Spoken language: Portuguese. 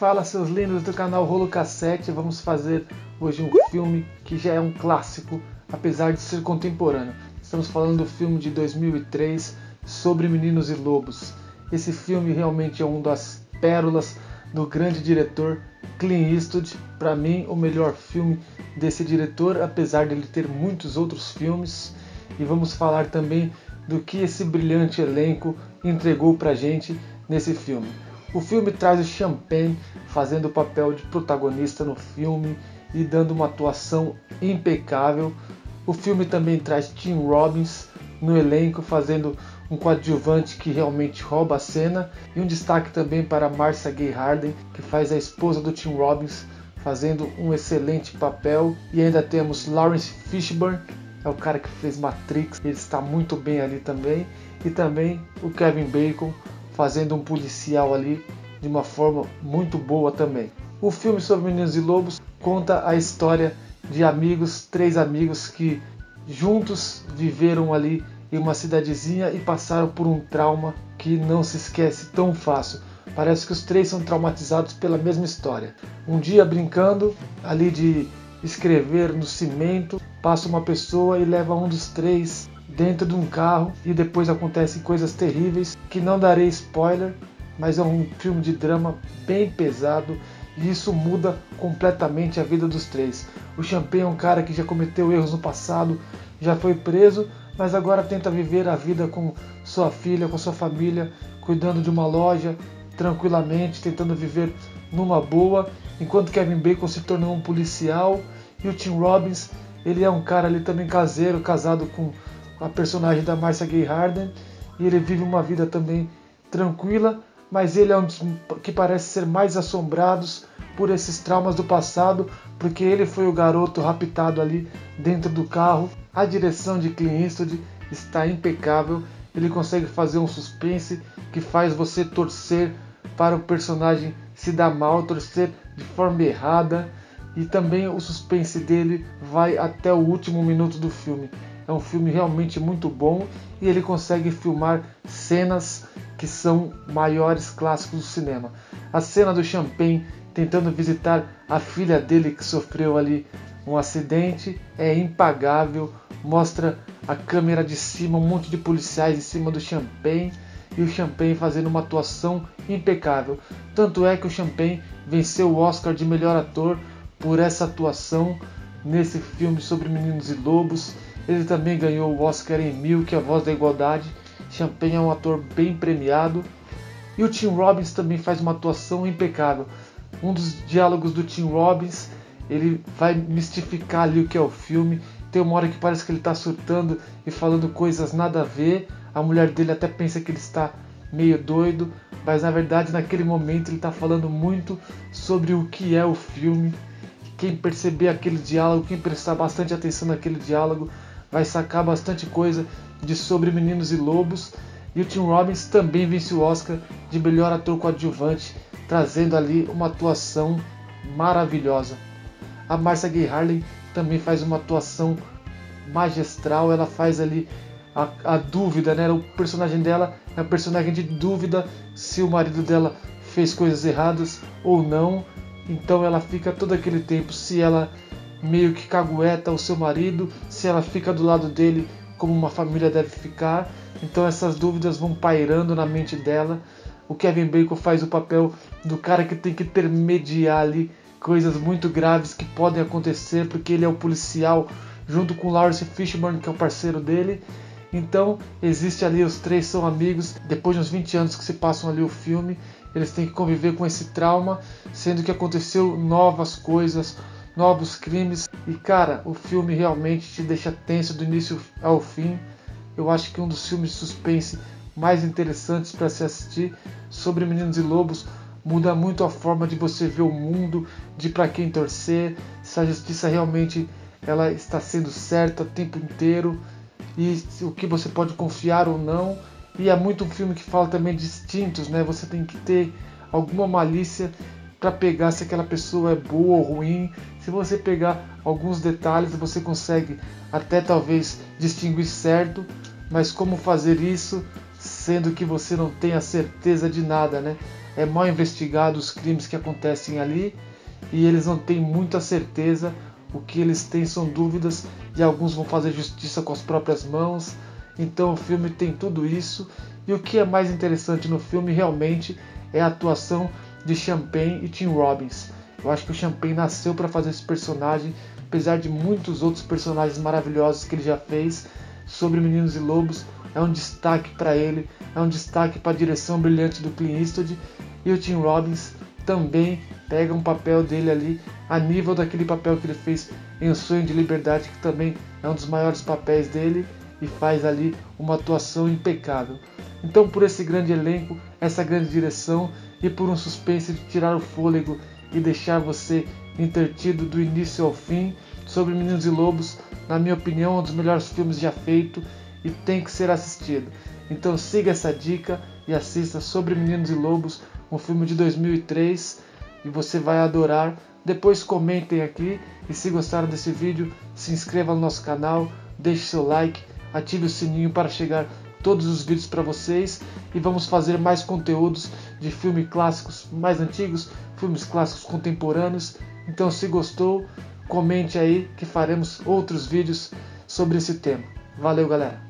Fala seus lindos do canal Rolo Cassete, vamos fazer hoje um filme que já é um clássico, apesar de ser contemporâneo. Estamos falando do filme de 2003 sobre meninos e lobos. Esse filme realmente é um das pérolas do grande diretor Clint Eastwood, para mim o melhor filme desse diretor, apesar de ele ter muitos outros filmes. E vamos falar também do que esse brilhante elenco entregou pra gente nesse filme. O filme traz o Champagne fazendo o papel de protagonista no filme e dando uma atuação impecável. O filme também traz Tim Robbins no elenco fazendo um coadjuvante que realmente rouba a cena. E um destaque também para Marcia Gay Harden que faz a esposa do Tim Robbins fazendo um excelente papel. E ainda temos Lawrence Fishburne é o cara que fez Matrix ele está muito bem ali também. E também o Kevin Bacon fazendo um policial ali de uma forma muito boa também. O filme sobre Meninos e Lobos conta a história de amigos, três amigos que juntos viveram ali em uma cidadezinha e passaram por um trauma que não se esquece tão fácil. Parece que os três são traumatizados pela mesma história. Um dia brincando ali de escrever no cimento, passa uma pessoa e leva um dos três dentro de um carro e depois acontecem coisas terríveis que não darei spoiler, mas é um filme de drama bem pesado e isso muda completamente a vida dos três. O Champagne é um cara que já cometeu erros no passado, já foi preso, mas agora tenta viver a vida com sua filha, com sua família, cuidando de uma loja tranquilamente, tentando viver numa boa, enquanto Kevin Bacon se tornou um policial e o Tim Robbins, ele é um cara ali também caseiro, casado com a personagem da Marcia Gay Harden, e ele vive uma vida também tranquila, mas ele é um dos que parece ser mais assombrados por esses traumas do passado, porque ele foi o garoto raptado ali dentro do carro. A direção de Clint Eastwood está impecável, ele consegue fazer um suspense que faz você torcer para o personagem se dar mal, torcer de forma errada, e também o suspense dele vai até o último minuto do filme. É um filme realmente muito bom e ele consegue filmar cenas que são maiores clássicos do cinema. A cena do Champagne tentando visitar a filha dele que sofreu ali um acidente é impagável. Mostra a câmera de cima, um monte de policiais em cima do Champagne e o Champagne fazendo uma atuação impecável. Tanto é que o Champagne venceu o Oscar de melhor ator por essa atuação nesse filme sobre meninos e lobos ele também ganhou o Oscar em Milk, A Voz da Igualdade. Champagne é um ator bem premiado. E o Tim Robbins também faz uma atuação impecável. Um dos diálogos do Tim Robbins, ele vai mistificar ali o que é o filme. Tem uma hora que parece que ele está surtando e falando coisas nada a ver. A mulher dele até pensa que ele está meio doido, mas na verdade naquele momento ele está falando muito sobre o que é o filme. Quem perceber aquele diálogo, quem prestar bastante atenção naquele diálogo, vai sacar bastante coisa de Sobre Meninos e Lobos. E o Tim Robbins também vence o Oscar de melhor ator coadjuvante, trazendo ali uma atuação maravilhosa. A Marcia Gay Harley também faz uma atuação magistral, ela faz ali a, a dúvida, né? O personagem dela é um personagem de dúvida se o marido dela fez coisas erradas ou não. Então ela fica todo aquele tempo se ela meio que cagueta o seu marido, se ela fica do lado dele como uma família deve ficar. Então essas dúvidas vão pairando na mente dela. O Kevin Bacon faz o papel do cara que tem que intermediar ali coisas muito graves que podem acontecer, porque ele é o policial junto com Lawrence Fishburne, que é o parceiro dele. Então, existe ali, os três são amigos. Depois de uns 20 anos que se passam ali o filme, eles têm que conviver com esse trauma, sendo que aconteceu novas coisas, novos crimes. E cara, o filme realmente te deixa tenso do início ao fim. Eu acho que um dos filmes de suspense mais interessantes para se assistir sobre Meninos e Lobos. Muda muito a forma de você ver o mundo, de para quem torcer, se a justiça realmente ela está sendo certa o tempo inteiro e o que você pode confiar ou não. E é muito um filme que fala também de instintos, né? Você tem que ter alguma malícia para pegar se aquela pessoa é boa ou ruim. Se você pegar alguns detalhes, você consegue até talvez distinguir certo, mas como fazer isso sendo que você não tem a certeza de nada, né? é mal investigado os crimes que acontecem ali e eles não têm muita certeza. O que eles têm são dúvidas e alguns vão fazer justiça com as próprias mãos. Então o filme tem tudo isso. E o que é mais interessante no filme realmente é a atuação de Champagne e Tim Robbins. Eu acho que o Champagne nasceu para fazer esse personagem, apesar de muitos outros personagens maravilhosos que ele já fez sobre Meninos e Lobos. É um destaque para ele, é um destaque para a direção brilhante do Clint Eastwood e o Tim Robbins também pega um papel dele ali a nível daquele papel que ele fez em O Sonho de Liberdade, que também é um dos maiores papéis dele e faz ali uma atuação impecável. Então, por esse grande elenco, essa grande direção e por um suspense de tirar o fôlego e deixar você entretido do início ao fim sobre Meninos e Lobos, na minha opinião, um dos melhores filmes já feito e tem que ser assistido. Então siga essa dica e assista sobre Meninos e Lobos, um filme de 2003 e você vai adorar. Depois comentem aqui e se gostaram desse vídeo, se inscreva no nosso canal, deixe seu like, ative o sininho para chegar todos os vídeos para vocês e vamos fazer mais conteúdos de filmes clássicos mais antigos, filmes clássicos contemporâneos. Então se gostou, comente aí que faremos outros vídeos sobre esse tema. Valeu, galera!